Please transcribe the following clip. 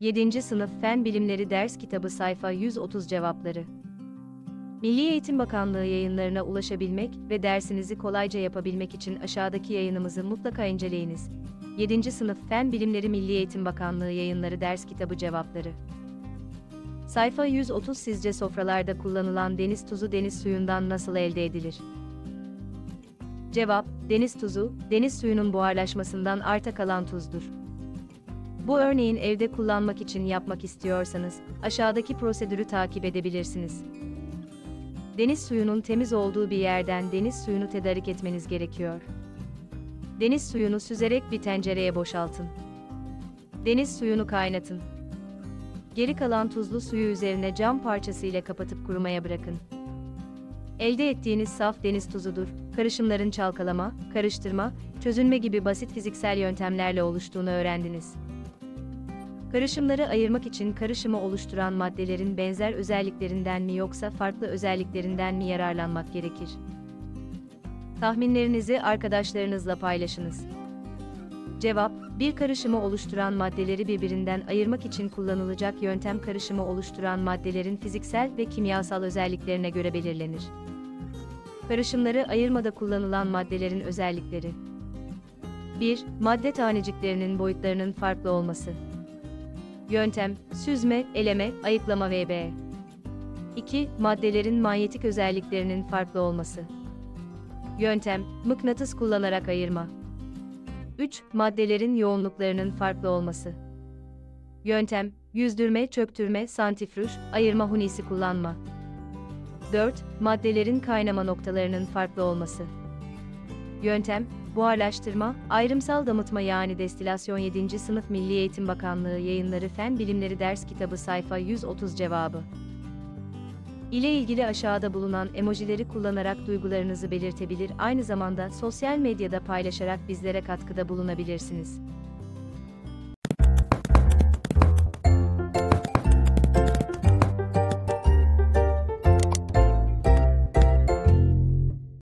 7. Sınıf Fen Bilimleri Ders Kitabı Sayfa 130 Cevapları Milli Eğitim Bakanlığı yayınlarına ulaşabilmek ve dersinizi kolayca yapabilmek için aşağıdaki yayınımızı mutlaka inceleyiniz. 7. Sınıf Fen Bilimleri Milli Eğitim Bakanlığı yayınları ders kitabı cevapları. Sayfa 130 Sizce sofralarda kullanılan deniz tuzu deniz suyundan nasıl elde edilir? Cevap, deniz tuzu, deniz suyunun buharlaşmasından arta kalan tuzdur. Bu örneğin evde kullanmak için yapmak istiyorsanız, aşağıdaki prosedürü takip edebilirsiniz. Deniz suyunun temiz olduğu bir yerden deniz suyunu tedarik etmeniz gerekiyor. Deniz suyunu süzerek bir tencereye boşaltın. Deniz suyunu kaynatın. Geri kalan tuzlu suyu üzerine cam parçası ile kapatıp kurumaya bırakın. Elde ettiğiniz saf deniz tuzudur. Karışımların çalkalama, karıştırma, çözünme gibi basit fiziksel yöntemlerle oluştuğunu öğrendiniz. Karışımları ayırmak için karışımı oluşturan maddelerin benzer özelliklerinden mi yoksa farklı özelliklerinden mi yararlanmak gerekir? Tahminlerinizi arkadaşlarınızla paylaşınız. Cevap, bir karışımı oluşturan maddeleri birbirinden ayırmak için kullanılacak yöntem karışımı oluşturan maddelerin fiziksel ve kimyasal özelliklerine göre belirlenir. Karışımları ayırmada kullanılan maddelerin özellikleri 1. Madde taneciklerinin boyutlarının farklı olması. Yöntem, süzme, eleme, ayıklama vb. 2. Maddelerin manyetik özelliklerinin farklı olması. Yöntem, mıknatıs kullanarak ayırma. 3. Maddelerin yoğunluklarının farklı olması. Yöntem, yüzdürme, çöktürme, santifruj, ayırma hunisi kullanma. 4. Maddelerin kaynama noktalarının farklı olması. Yöntem, buharlaştırma, ayrımsal damıtma yani destilasyon 7. Sınıf Milli Eğitim Bakanlığı Yayınları Fen Bilimleri Ders Kitabı sayfa 130 cevabı. ile ilgili aşağıda bulunan emojileri kullanarak duygularınızı belirtebilir aynı zamanda sosyal medyada paylaşarak bizlere katkıda bulunabilirsiniz.